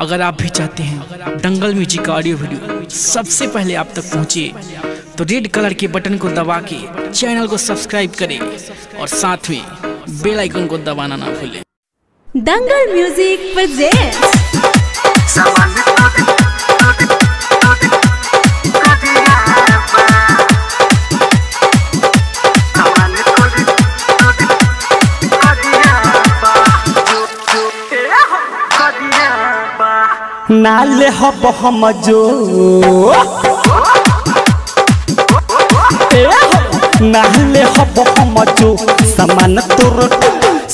अगर आप भी चाहते हैं, दंगल म्यूज़िक का ऑडियो वीडियो सबसे पहले आप तक पहुँचे तो रेड कलर के बटन को दबा के चैनल को सब्सक्राइब करें और साथ में बेल आइकन को दबाना ना भूलें। दंगल म्यूज़िक presents नाले हब हम जो नाले हब हम जो समान तोर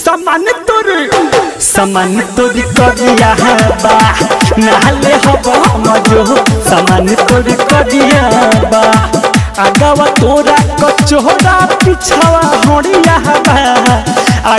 समान तोर समान तोर करिया बा। नाले हब हम जो समान तोर करिया बा। आगावा तोरा कचोरा पिछावा होड़िया बा। आगावा तोरा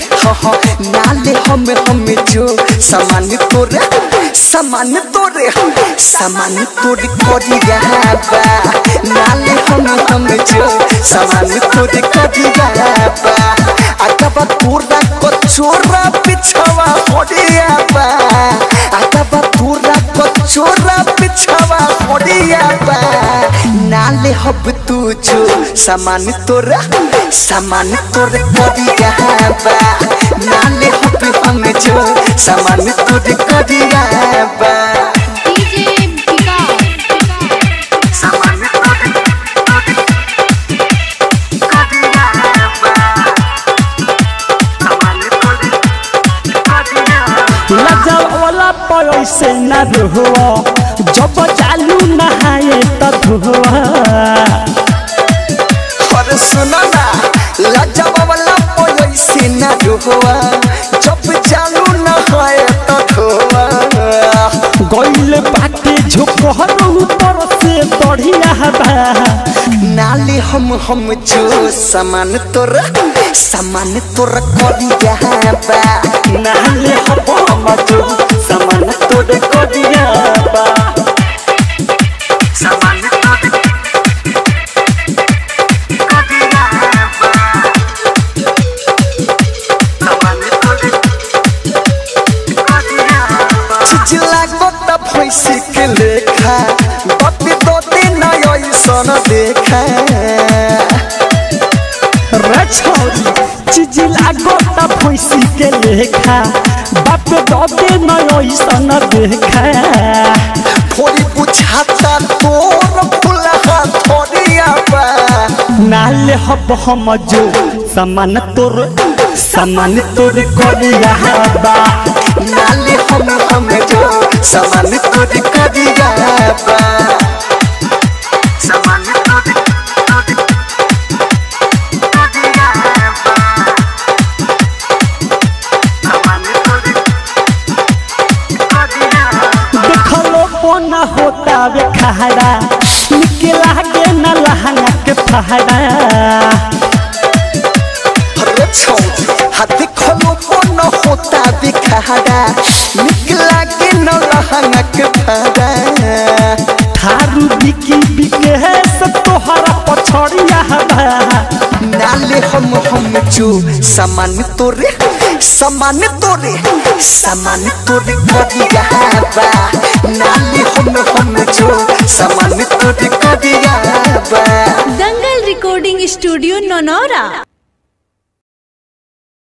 नाले हम हम जो सामान तोरे सामान तोरे सामान तोरे करी गाबा नाले हम हम जो सामान तोरे करी बा पूरा को छोरा पिछवा होड़िया बा नाले हब तू जो। सामान तोरा सामान तोरे करिया बा नाले हब हम जो सामान तोरे करिया बा DJ Vikas. सामान तोरे करिया बा सामान तोरे करिया लजावला पैसे न रुआ जब चालू नहाए त धुआ जब चालू न होए तो गइल बाटे ऊपर से बढ़िया बा। नाले हम हम जो सामान तोर सामान तोर करिया बा। नाले बा चिजला गोता भैंसी के लेखा। बपी दो दिन ऐसन देखा। रे छोरी भैंसी के लेखा। बाप ददे न ऐसन देखा। थोड़ी बुझाता तोर फुलहा थोड़िया बा नाले हब हम जो सामान तोर सामान तोर करिया बा नाले हम सामान तोड़ करिया बा सामान तोड़ करिया देखलो कोना होता वे खहरा निकला के न लहंगा के फहरा अरे खोलो कोन होता बिखाड़ा निकला के न लहंगा थारू बिकी बिके है सब तोहरा पछड़िया बा नाले हम हम जो सामान तोरे सामान तोरे सामान तोरे करिया बा नाले हम हम जो सामान तोरे करिया दंगल recording studio नौनौरा।